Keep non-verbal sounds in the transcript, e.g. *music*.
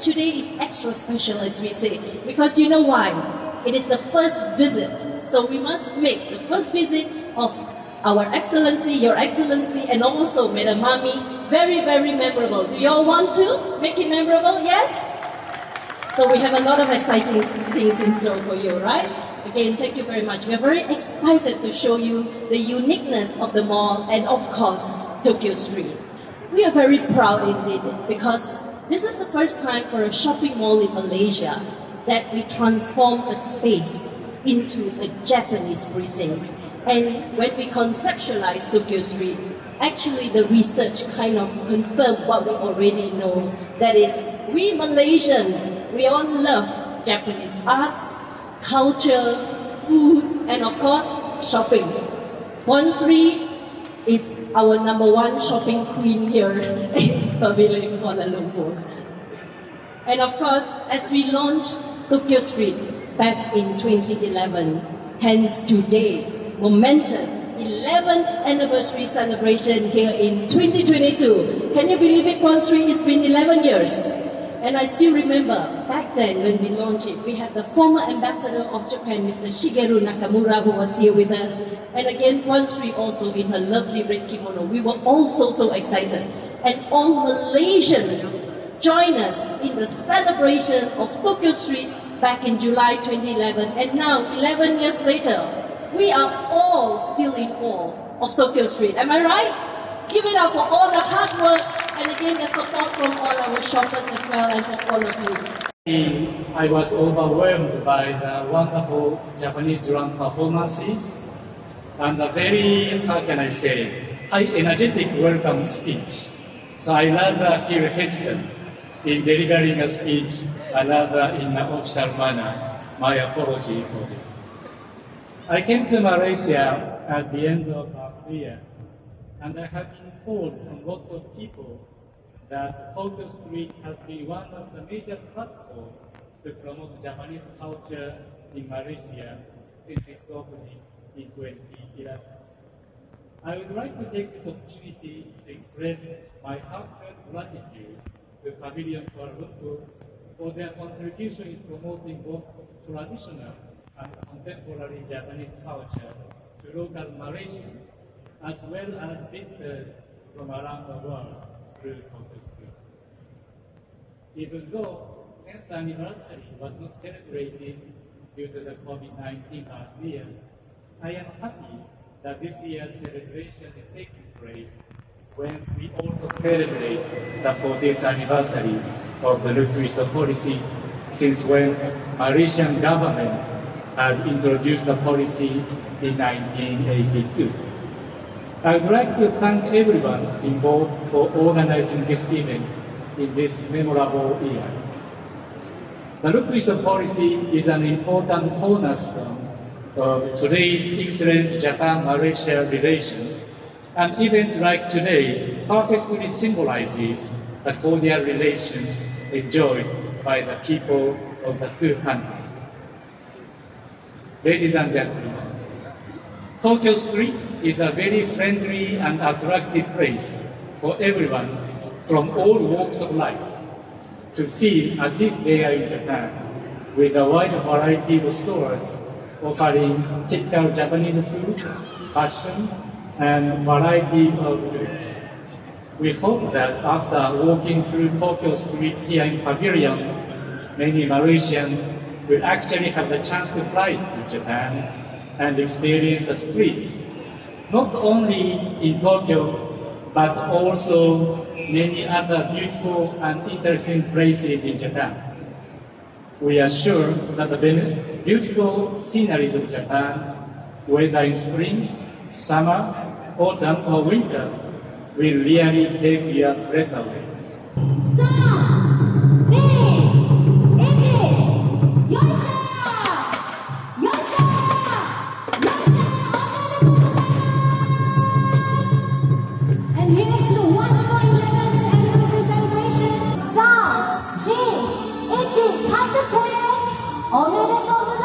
special, as we say, because you know why? It is the first visit, so we must make the first visit of our Excellency, Your Excellency, and also Madam Mami very, very memorable. Do you all want to make it memorable? Yes? So we have a lot of exciting things in store for you, right? Again, thank you very much. We are very excited to show you the uniqueness of the mall and, of course, Tokyo Street. We are very proud indeed because this is the first time for a shopping mall in Malaysia that we transform a space into a Japanese precinct. And when we conceptualize Tokyo Street, actually the research kind of confirmed what we already know. That is, we Malaysians, we all love Japanese arts, culture, food, and of course, shopping. Puan Sri is our number one shopping queen here *laughs* in *laughs* Pavilion Kuala Lumpur. And of course, as we launched Tokyo Street back in 2011, hence today, momentous 11th anniversary celebration here in 2022. Can you believe it, Puan Sri? It's been 11 years. And I still remember back then when we launched it, we had the former ambassador of Japan, Mr. Shigeru Nakamura, who was here with us. And again, Puan Sri also in her lovely red kimono. We were all so, so excited. And all Malaysians join us in the celebration of Tokyo Street back in July 2011. And now, 11 years later, we are all still in awe of Tokyo Street. Am I right? Give it up for all the hard work and again the support from all our shoppers as well and for all of you. I was overwhelmed by the wonderful Japanese drum performances and a very, how can I say, high energetic welcome speech. So I rather feel hesitant in delivering a speech, rather uh, in uh, an official manner. My apology for this. I came to Malaysia at the end of last year, and I have been told from lots of people that Tokyo Street has been one of the major platforms to promote Japanese culture in Malaysia since its opening in 2011. I would like to take this opportunity to express my heartfelt gratitude to Pavilion Kuala for their contribution in promoting both traditional and contemporary Japanese culture to local Malaysians as well as visitors from around the world through Tokyo Street. Even though 10th anniversary was not celebrated due to the COVID-19 last year, I am happy that this year's celebration is taking place when we also celebrate the 40th anniversary of the Look policy since when Malaysian government had introduced the policy in 1982. I would like to thank everyone involved for organizing this event in this memorable year. The Look policy is an important cornerstone of today's excellent Japan-Malaysia relations, and events like today perfectly symbolizes the cordial relations enjoyed by the people of the two countries. Ladies and gentlemen, Tokyo Street is a very friendly and attractive place for everyone from all walks of life to feel as if they are in Japan with a wide variety of stores offering typical Japanese food, fashion, and variety of goods. We hope that after walking through Tokyo Street here in Pavilion, many Malaysians will actually have the chance to fly to Japan and experience the streets, not only in Tokyo, but also many other beautiful and interesting places in Japan. We are sure that the beautiful sceneries of Japan, whether in spring, summer, autumn, or winter, will really take your breath away. So, おめでとうございます